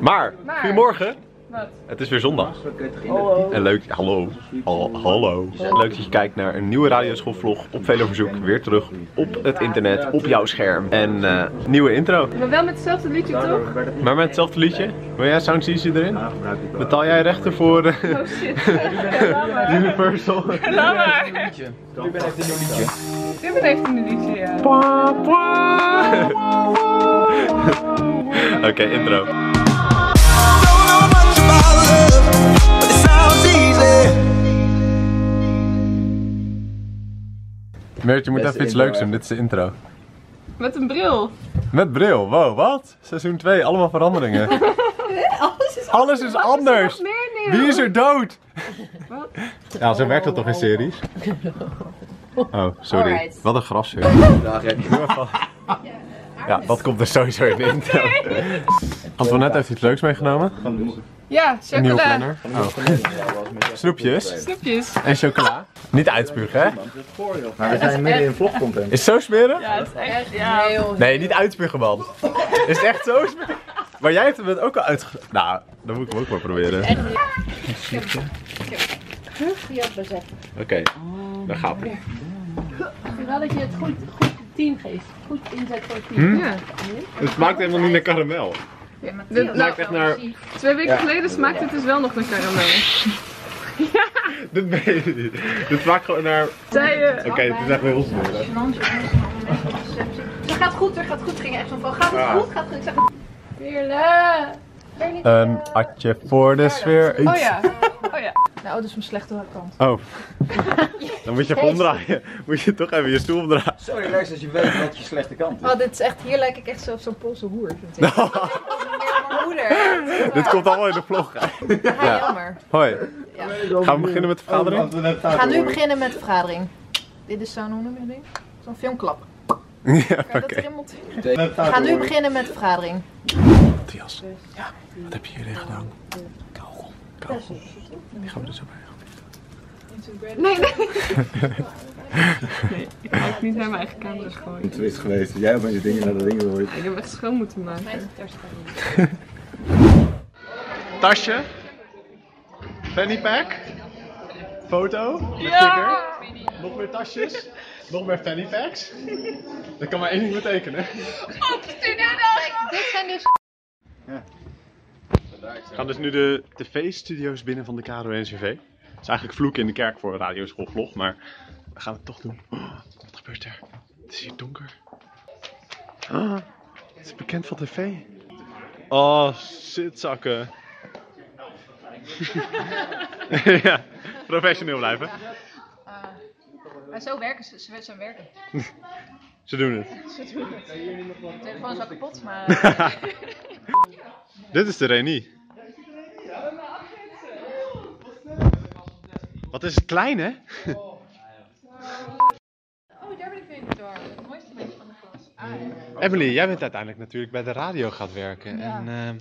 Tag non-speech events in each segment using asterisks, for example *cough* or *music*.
Maar, Maar- goedemorgen. Wat? Het is weer zondag. En leuk, hallo. Hal- hallo. Leuk dat je kijkt naar een nieuwe radioschoolvlog op Veloverzoek. Weer terug op het internet, op jouw scherm. En eh, nieuwe intro. Maar wel met hetzelfde liedje toch? Maar met hetzelfde liedje. Wil jij Sound CC erin? Betaal jij rechten voor eh, Oh shit. Ja, *laughs* *laughs* laat maar. Universal? *laughs* Laat maar. Ruben heeft een liedje, ja. Oké, intro. Meert, je moet even iets leuks doen. Dit is de intro. Met een bril. Met bril. Wow, wat? Seizoen 2, allemaal veranderingen. *laughs* Alles is Alles is anders. Meer. Wie is er dood? Wat? Ja, zo werkt dat toch in series? Oh, sorry. Alright. Wat een grasje. Ja, dat komt er sowieso in de intro. *laughs* Antoinette heeft iets leuks meegenomen. Ja, Een nieuwe chocola. planner. Oh. *laughs* Snoepjes Snoepjes. en chocola. Niet uitspugen, hè? Maar we zijn midden in vlogcontent. Is het zo smerig? Ja, het is echt, ja. heel... Nee, niet uitspugen, man. Is het echt zo smerig? Maar jij hebt hem ook al uitge... Nou, dan moet ik hem ook maar proberen. Oké, dan gaat het. Wel dat je het goed, goed team geeft. Goed inzet voor het team. Ja. Het smaakt helemaal niet naar karamel. Dit, Het smaakt echt naar... twee weken geleden smaakte het dus wel nog naar karamel. *laughs* Dit meen je niet. Dit smaakt gewoon naar... Zij, eh, Oké, het is echt heel smerig. Het gaat goed, het gaat goed. Ging echt zo van, gaat het Ah. goed, gaat het goed. Ik zeg, Veerle. Een atje voor de sfeer. Oh ja. Oh ja. *laughs* Nou, dat is mijn slechte kant. Oh. *laughs* Dan moet je even omdraaien. Moet je toch even je stoel omdraaien. Sorry Lex, als je weet wat je slechte kant is. Oh, dit is echt, hier lijk ik echt zo op zo'n Poolse hoer. Vind ik. Moeder. *laughs* Dit komt allemaal in de vlog. Ja, jammer. Hoi. Gaan we beginnen met de vergadering? We gaan nu beginnen met de vergadering. Dit is zo'n, hoe noem je dat ding? Zo'n filmklap. *laughs* Ja, Kan je dat oké. We gaan nu beginnen met de vergadering. Matthias. Ja, wat heb je hierin gedaan? Kauwgom. Kauwgom. Die gaan we er zo bij. Nee, nee. *laughs* nee, ik ga ook niet naar mijn eigen camera gooien. Het is geweest. Jij hebt met je dingen naar de dingen gooit. Ik heb echt schoon moeten maken. Tasje. Fanny pack. Foto. Met sticker. Nog meer tasjes. Nog meer fanny packs. Dat kan maar één ding betekenen. Dit zijn dus... We gaan dus nu de tv-studio's binnen van de KRO-NCV. Het is eigenlijk vloek in de kerk voor een radioschoolvlog, maar we gaan het toch doen. Oh, wat gebeurt er? Het is hier donker. Ah, het is bekend van tv. Oh, zitzakken. *laughs* ja, professioneel blijven. Maar zo werken ze, ze zo werken. *laughs* Ze doen het. De telefoon is al kapot, maar... *laughs* Dit is de Renie. Wat is het klein, hè? Oh, daar ben ik weer door. Het mooiste meisje van de klas. Ah, Emily, jij bent uiteindelijk natuurlijk bij de radio gaan werken. En ehm,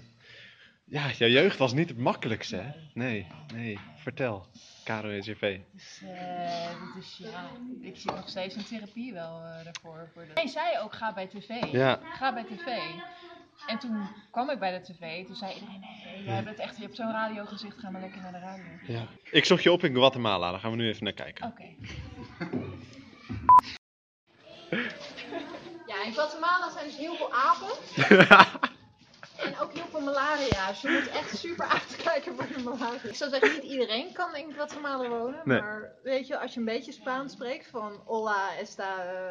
ja, jouw jeugd was niet het makkelijkste, hè? Nee, nee. Vertel. Caro NCV. Dus, eh, dus ja, ik zit nog steeds in therapie wel eh, daarvoor. Voor de... Hij zei ook, ga bij tv. Ja. Ga bij tv. En toen kwam ik bij de tv. Toen zei iedereen, nee, jij hebt het echt, je hebt zo'n radiogezicht, ga maar lekker naar de radio. ja. Ik zocht je op in Guatemala, daar gaan we nu even naar kijken. Oké. *laughs* Ja, in Guatemala zijn dus heel veel apen. *laughs* En ook heel veel malaria. Dus je moet echt super uitkijken voor de malaria. Ik zou zeggen, niet iedereen kan in Guatemala wonen. Nee. Maar weet je, als je een beetje Spaans spreekt, van hola, esta, eh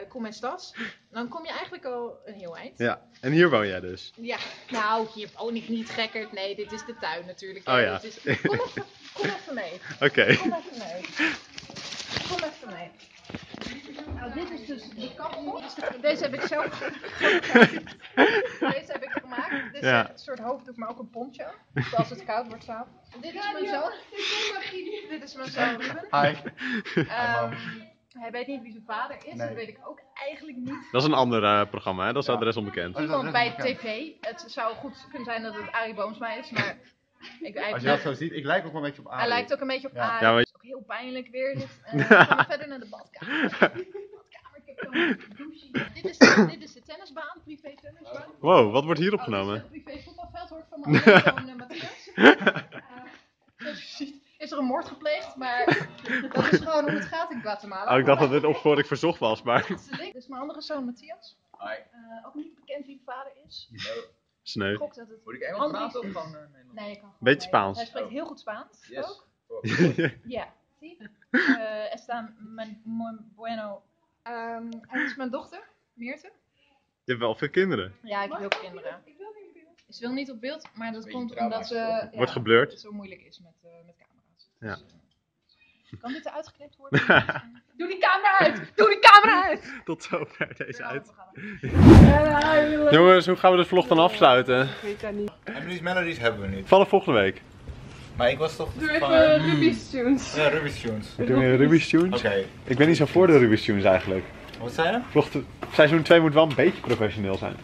eh, *laughs* como estas, dan kom je eigenlijk al een heel eind. Ja, en hier woon jij dus. Ja, nou, hier woon ik niet gekkerd. Nee, dit is de tuin natuurlijk. Oh ja. Dit is- Kom, even, kom even mee. *laughs* Oké. Kom even mee. Kom even mee. Nou, dit is dus de kapsel. Deze heb ik zelf *laughs* Deze heb ik gemaakt. Is *laughs* Ja. een soort hoofddoek, maar ook een poncho. Als het koud wordt s'avonds. Dit is mijn zoon. Dit is mijn zoon Ruben. Hi. Ehm, *laughs* hij weet niet wie zijn vader is. Dat weet ik ook eigenlijk niet. Dat is een ander eh, programma, hè? Dat is adres onbekend. Iemand bij tv. Het zou goed kunnen zijn dat het Arie Boomsma is, maar... *laughs* Ik, Als je dat zo ziet, ik lijk ook wel een beetje op Arie. hij lijkt ook een beetje op Ja. Arie. Ja, maar- Het is ook heel pijnlijk weer. Dit. Dan gaan we verder naar de badkamer. badkamer. Ik heb zo'n douche. Dit is, dit is privé tennisbaan. Wow, wat wordt hier Oh, opgenomen? is het privé voetbalveld. Hoor van mijn andere *laughs* zoon, eh, Matthias. Eh, zoals je ziet is er een moord gepleegd, maar *laughs* dat is gewoon hoe het gaat in Guatemala. Oh, ik dacht dat dit opsporing verzocht was, maar... Dit is mijn andere zoon, Matthias. Eh, ook niet bekend wie de vader is. Ik Sneu. gok dat het... Moet ik Engels praten of gewoon Nederlands? Nee, je kan gewoon Beetje. Spaans. Hij spreekt heel goed Spaans. Yes. Ook. *laughs* Ja, zie. Eh er staan mijn bueno. Ehm en het is mijn dochter, Meerte. Je hebt wel veel kinderen. Ja, ik heb veel kinderen. Ik wil beeld. Ze wil niet op beeld, maar dat Beetje komt omdat ze... ja, Wordt geblurred. het zo moeilijk is met, eh, met camera's. Ja. Dus, eh, kan dit eruit geknipt worden? *laughs* Doe die camera uit! Doe die camera uit! *laughs* Tot zover deze Ja, uit. we *laughs* Jongens, hoe gaan we de vlog dan afsluiten? Ik weet dat niet. Emily's Melodies hebben we niet. Vanaf volgende week. Maar ik was toch Doe van... even Ruby's tunes. Ja, Ruby's Tunes. Doen weer Ruby's Tunes. Oké. Ik ben niet zo voor de Ruby's Tunes eigenlijk. Wat zei je? Vlog seizoen 2 moet wel een beetje professioneel zijn.